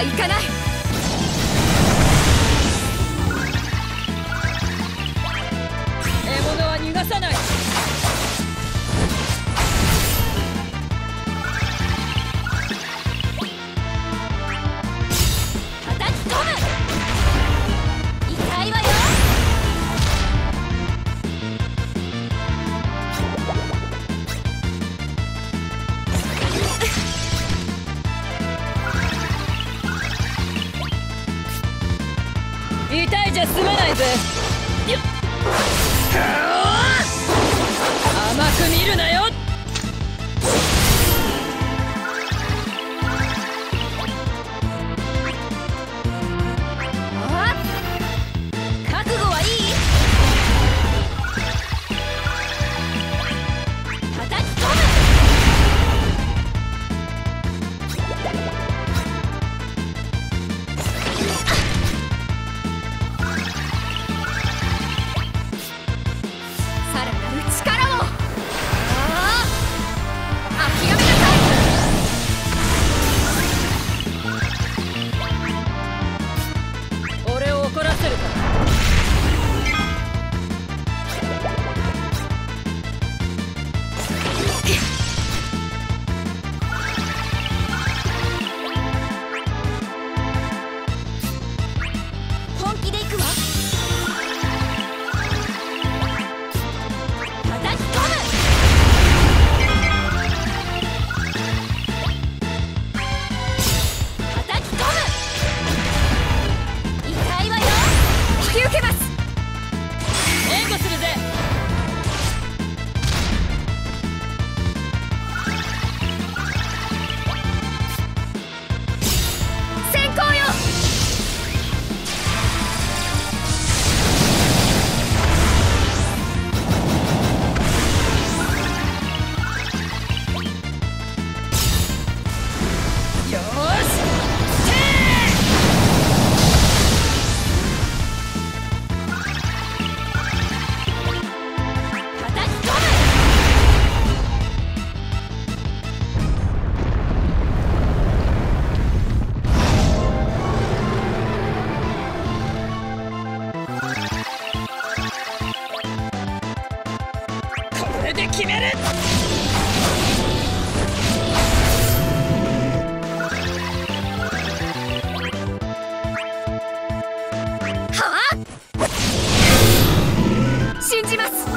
はいかない。るなよ。します。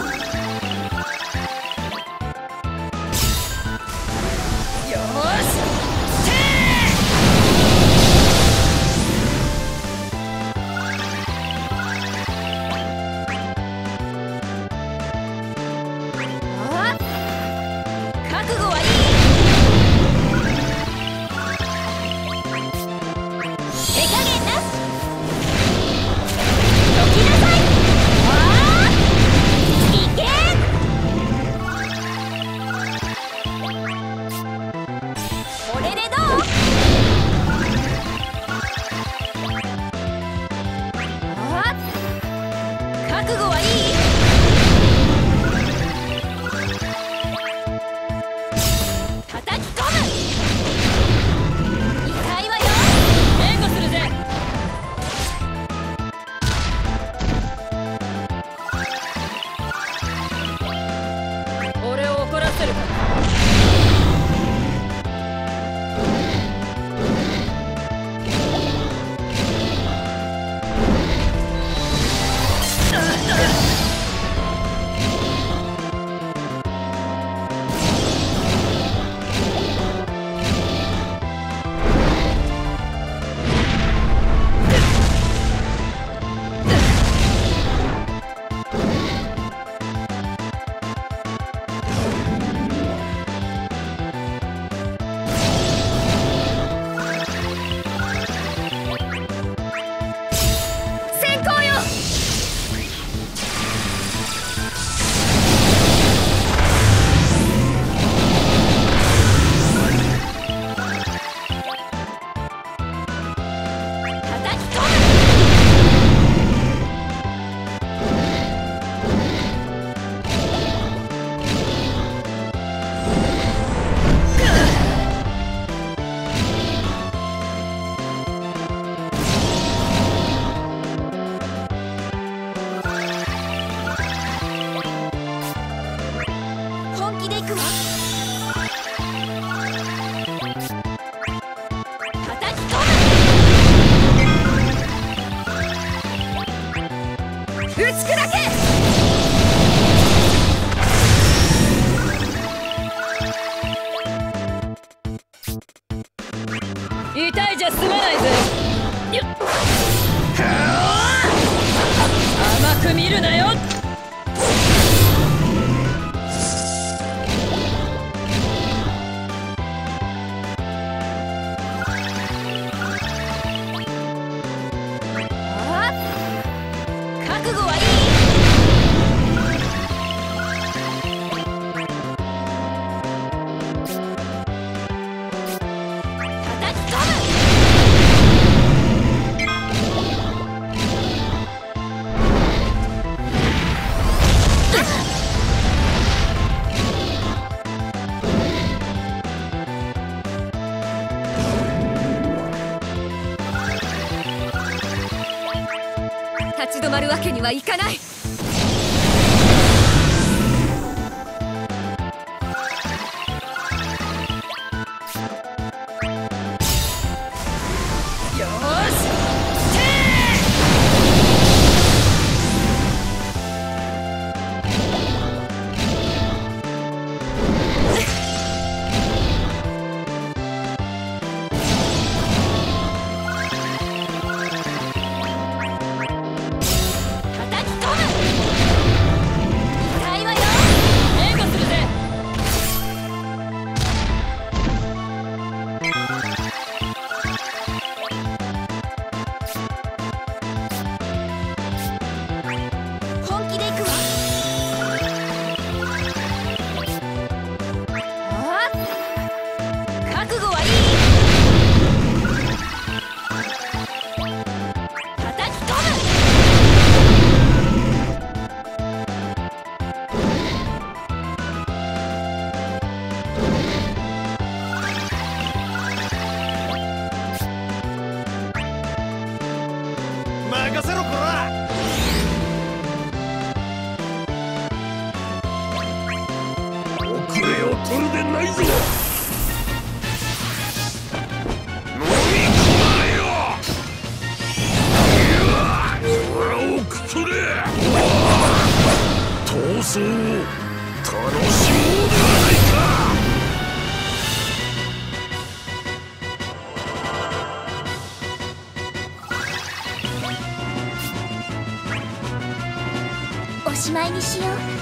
覚悟はいい。立ち止まるわけにはいかない。任せろこら。遅れを取るでないぞ飲み込まれよいや腹を。にしよう。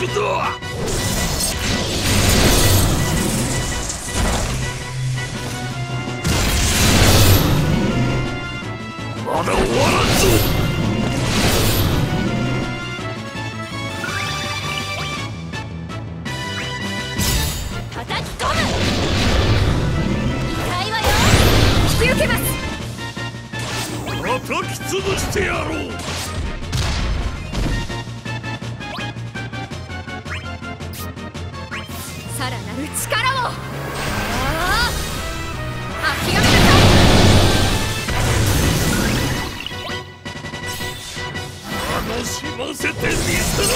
行くぞまだ終わらんぞ叩き込む痛いわよ引き受けます叩き潰してやろう。力を諦めなさい楽しませてみせろ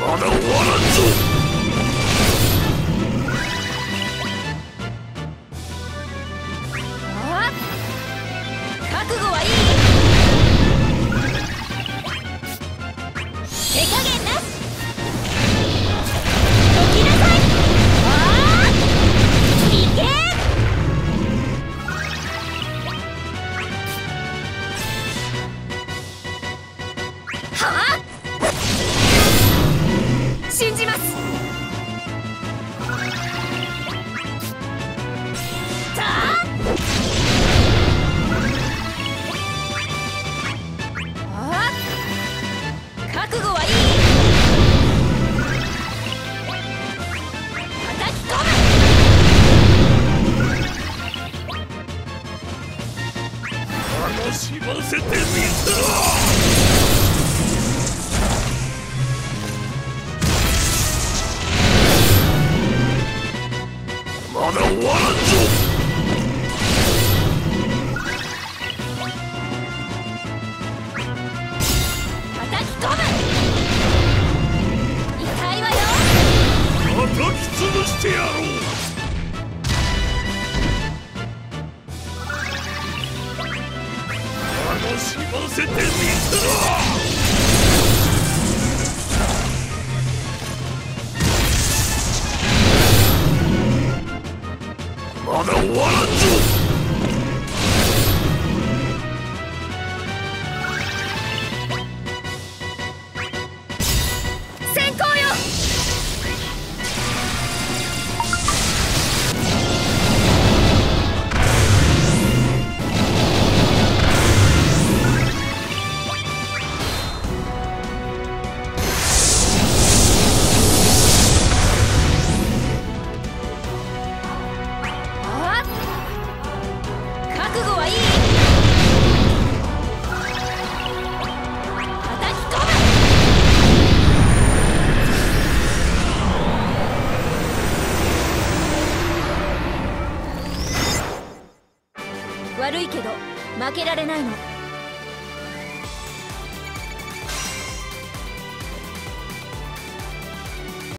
まだ終わませてみせろまだ終わらんぞ。叩き込む。痛いわよ。叩き潰してやろう覚悟はいい。